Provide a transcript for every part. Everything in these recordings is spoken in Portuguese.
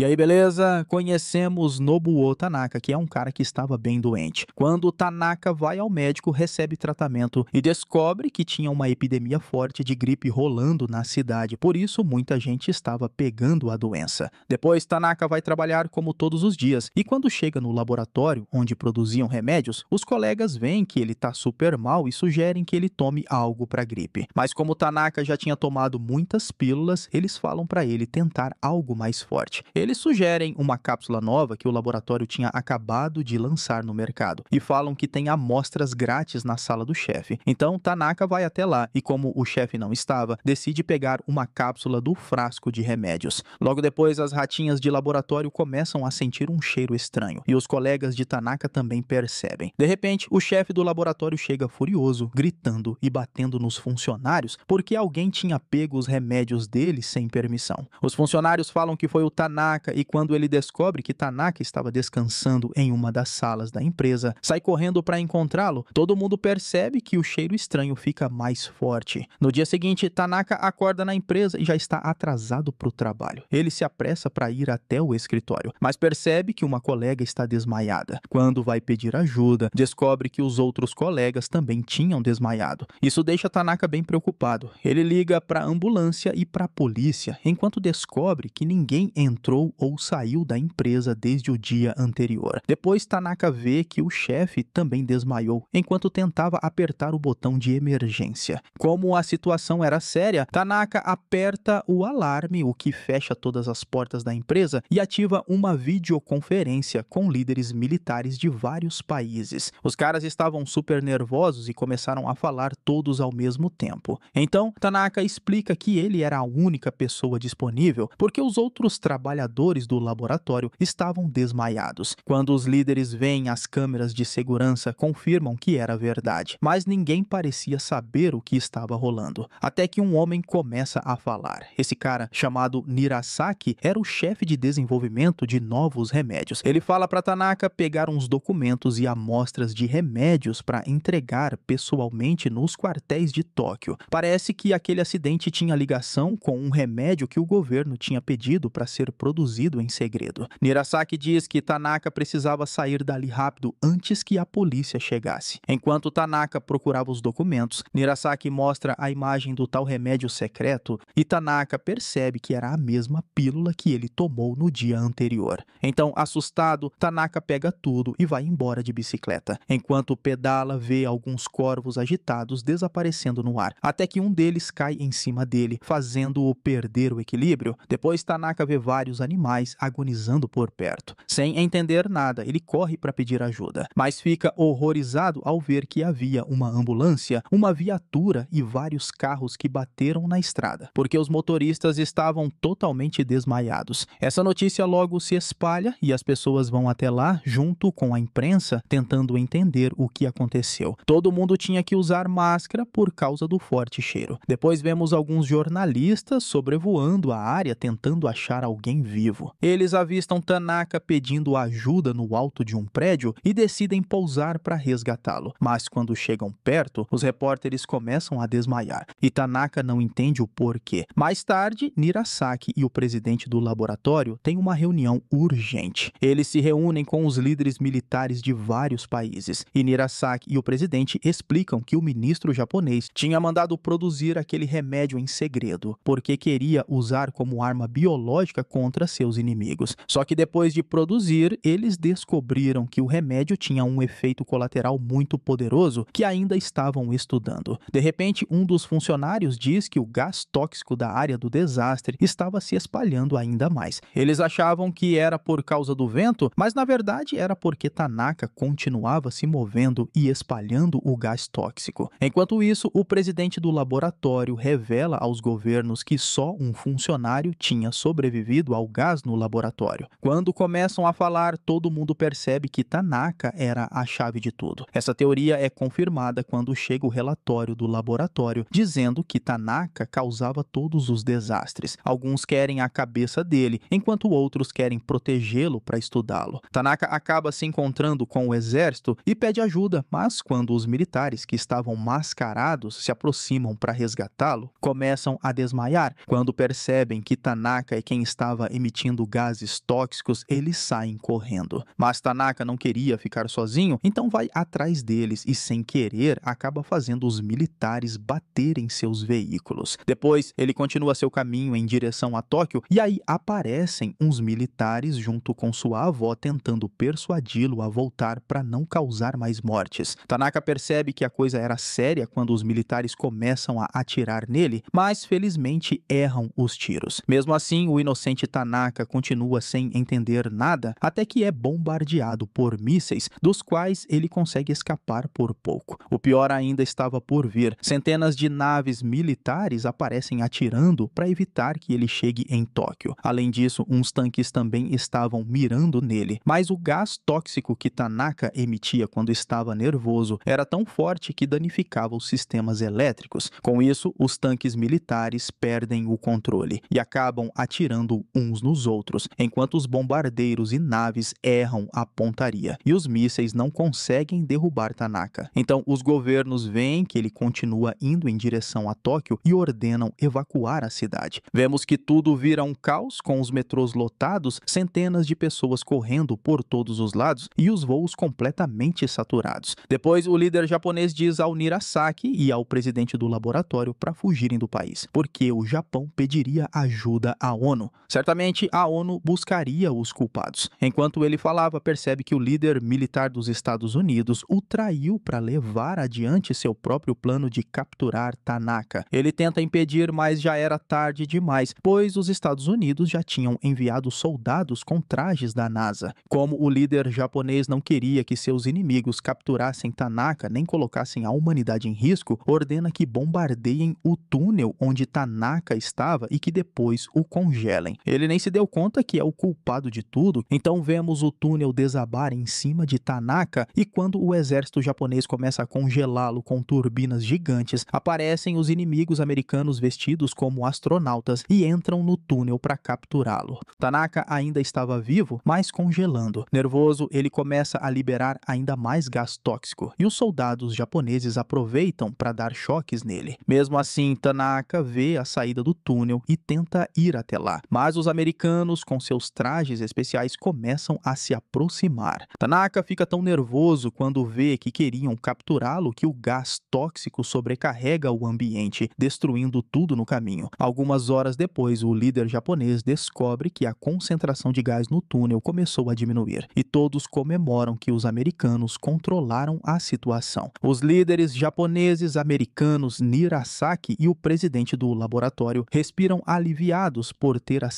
E aí, beleza? Conhecemos Nobuo Tanaka, que é um cara que estava bem doente. Quando Tanaka vai ao médico, recebe tratamento e descobre que tinha uma epidemia forte de gripe rolando na cidade. Por isso, muita gente estava pegando a doença. Depois, Tanaka vai trabalhar como todos os dias. E quando chega no laboratório, onde produziam remédios, os colegas veem que ele tá super mal e sugerem que ele tome algo para gripe. Mas como Tanaka já tinha tomado muitas pílulas, eles falam para ele tentar algo mais forte. Ele eles sugerem uma cápsula nova que o laboratório tinha acabado de lançar no mercado e falam que tem amostras grátis na sala do chefe. Então Tanaka vai até lá e, como o chefe não estava, decide pegar uma cápsula do frasco de remédios. Logo depois, as ratinhas de laboratório começam a sentir um cheiro estranho e os colegas de Tanaka também percebem. De repente, o chefe do laboratório chega furioso, gritando e batendo nos funcionários porque alguém tinha pego os remédios dele sem permissão. Os funcionários falam que foi o Tanaka Tanaka e quando ele descobre que Tanaka estava descansando em uma das salas da empresa, sai correndo para encontrá-lo. Todo mundo percebe que o cheiro estranho fica mais forte. No dia seguinte, Tanaka acorda na empresa e já está atrasado para o trabalho. Ele se apressa para ir até o escritório, mas percebe que uma colega está desmaiada. Quando vai pedir ajuda, descobre que os outros colegas também tinham desmaiado. Isso deixa Tanaka bem preocupado. Ele liga para a ambulância e para a polícia, enquanto descobre que ninguém entrou ou saiu da empresa desde o dia anterior. Depois, Tanaka vê que o chefe também desmaiou enquanto tentava apertar o botão de emergência. Como a situação era séria, Tanaka aperta o alarme, o que fecha todas as portas da empresa, e ativa uma videoconferência com líderes militares de vários países. Os caras estavam super nervosos e começaram a falar todos ao mesmo tempo. Então, Tanaka explica que ele era a única pessoa disponível porque os outros trabalhadores trabalhadores do laboratório estavam desmaiados. Quando os líderes veem as câmeras de segurança, confirmam que era verdade, mas ninguém parecia saber o que estava rolando. Até que um homem começa a falar. Esse cara, chamado Nirasaki, era o chefe de desenvolvimento de novos remédios. Ele fala para Tanaka pegar uns documentos e amostras de remédios para entregar pessoalmente nos quartéis de Tóquio. Parece que aquele acidente tinha ligação com um remédio que o governo tinha pedido para ser produzido em segredo. Nirasaki diz que Tanaka precisava sair dali rápido antes que a polícia chegasse. Enquanto Tanaka procurava os documentos, Nirasaki mostra a imagem do tal remédio secreto e Tanaka percebe que era a mesma pílula que ele tomou no dia anterior. Então, assustado, Tanaka pega tudo e vai embora de bicicleta. Enquanto pedala, vê alguns corvos agitados desaparecendo no ar, até que um deles cai em cima dele, fazendo-o perder o equilíbrio. Depois, Tanaka vê vários animais animais agonizando por perto. Sem entender nada, ele corre para pedir ajuda, mas fica horrorizado ao ver que havia uma ambulância, uma viatura e vários carros que bateram na estrada, porque os motoristas estavam totalmente desmaiados. Essa notícia logo se espalha e as pessoas vão até lá junto com a imprensa tentando entender o que aconteceu. Todo mundo tinha que usar máscara por causa do forte cheiro. Depois vemos alguns jornalistas sobrevoando a área tentando achar alguém vivo vivo. Eles avistam Tanaka pedindo ajuda no alto de um prédio e decidem pousar para resgatá-lo. Mas quando chegam perto, os repórteres começam a desmaiar e Tanaka não entende o porquê. Mais tarde, Nirasaki e o presidente do laboratório têm uma reunião urgente. Eles se reúnem com os líderes militares de vários países e Nirasaki e o presidente explicam que o ministro japonês tinha mandado produzir aquele remédio em segredo porque queria usar como arma biológica contra seus inimigos. Só que depois de produzir, eles descobriram que o remédio tinha um efeito colateral muito poderoso que ainda estavam estudando. De repente, um dos funcionários diz que o gás tóxico da área do desastre estava se espalhando ainda mais. Eles achavam que era por causa do vento, mas na verdade era porque Tanaka continuava se movendo e espalhando o gás tóxico. Enquanto isso, o presidente do laboratório revela aos governos que só um funcionário tinha sobrevivido ao gás gás no laboratório. Quando começam a falar, todo mundo percebe que Tanaka era a chave de tudo. Essa teoria é confirmada quando chega o relatório do laboratório dizendo que Tanaka causava todos os desastres. Alguns querem a cabeça dele, enquanto outros querem protegê-lo para estudá-lo. Tanaka acaba se encontrando com o exército e pede ajuda, mas quando os militares que estavam mascarados se aproximam para resgatá-lo, começam a desmaiar quando percebem que Tanaka é quem estava emitindo emitindo gases tóxicos, eles saem correndo. Mas Tanaka não queria ficar sozinho, então vai atrás deles e, sem querer, acaba fazendo os militares baterem seus veículos. Depois, ele continua seu caminho em direção a Tóquio e aí aparecem uns militares junto com sua avó tentando persuadi-lo a voltar para não causar mais mortes. Tanaka percebe que a coisa era séria quando os militares começam a atirar nele, mas felizmente erram os tiros. Mesmo assim, o inocente Tanaka continua sem entender nada até que é bombardeado por mísseis, dos quais ele consegue escapar por pouco. O pior ainda estava por vir. Centenas de naves militares aparecem atirando para evitar que ele chegue em Tóquio. Além disso, uns tanques também estavam mirando nele, mas o gás tóxico que Tanaka emitia quando estava nervoso era tão forte que danificava os sistemas elétricos. Com isso, os tanques militares perdem o controle e acabam atirando uns nos outros, enquanto os bombardeiros e naves erram a pontaria e os mísseis não conseguem derrubar Tanaka. Então, os governos veem que ele continua indo em direção a Tóquio e ordenam evacuar a cidade. Vemos que tudo vira um caos com os metrôs lotados, centenas de pessoas correndo por todos os lados e os voos completamente saturados. Depois, o líder japonês diz ao Nirasaki e ao presidente do laboratório para fugirem do país, porque o Japão pediria ajuda à ONU. Certamente a ONU buscaria os culpados. Enquanto ele falava, percebe que o líder militar dos Estados Unidos o traiu para levar adiante seu próprio plano de capturar Tanaka. Ele tenta impedir, mas já era tarde demais, pois os Estados Unidos já tinham enviado soldados com trajes da NASA. Como o líder japonês não queria que seus inimigos capturassem Tanaka nem colocassem a humanidade em risco, ordena que bombardeiem o túnel onde Tanaka estava e que depois o congelem. Ele nem se deu conta que é o culpado de tudo, então vemos o túnel desabar em cima de Tanaka e quando o exército japonês começa a congelá-lo com turbinas gigantes, aparecem os inimigos americanos vestidos como astronautas e entram no túnel para capturá-lo. Tanaka ainda estava vivo, mas congelando. Nervoso, ele começa a liberar ainda mais gás tóxico e os soldados japoneses aproveitam para dar choques nele. Mesmo assim, Tanaka vê a saída do túnel e tenta ir até lá, mas os americanos, com seus trajes especiais, começam a se aproximar. Tanaka fica tão nervoso quando vê que queriam capturá-lo que o gás tóxico sobrecarrega o ambiente, destruindo tudo no caminho. Algumas horas depois, o líder japonês descobre que a concentração de gás no túnel começou a diminuir e todos comemoram que os americanos controlaram a situação. Os líderes japoneses, americanos, Nirasaki e o presidente do laboratório respiram aliviados por ter a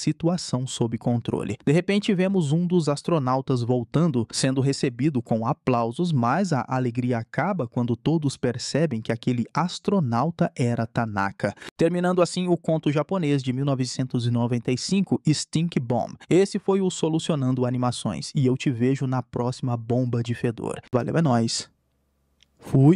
situação sob controle. De repente, vemos um dos astronautas voltando, sendo recebido com aplausos, mas a alegria acaba quando todos percebem que aquele astronauta era Tanaka. Terminando assim o conto japonês de 1995, Stink Bomb. Esse foi o Solucionando Animações e eu te vejo na próxima bomba de fedor. Valeu, é nóis. Fui.